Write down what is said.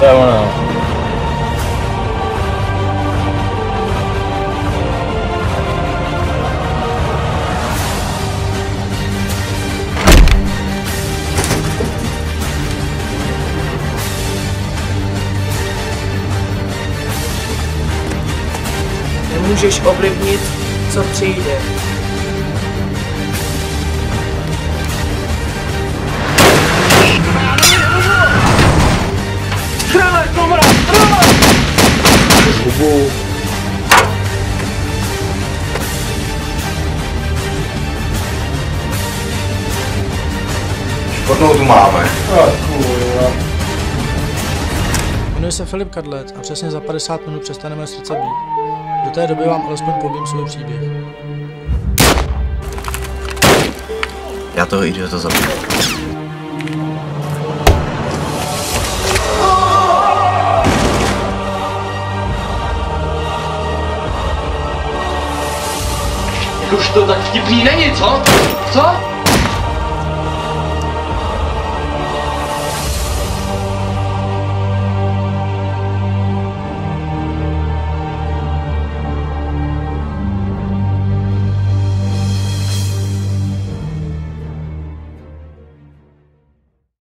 To je ono. Nemůžeš ovlivnit, co přijde. Hubu. Špatnou tu máme. Jmenuji se Filip Kadlec a přesně za 50 minut přestane mé srdce být. Do té doby vám alespoň povím svůj příběh. Já toho idiota zabiju. Už to tak vtipný není, co? Co?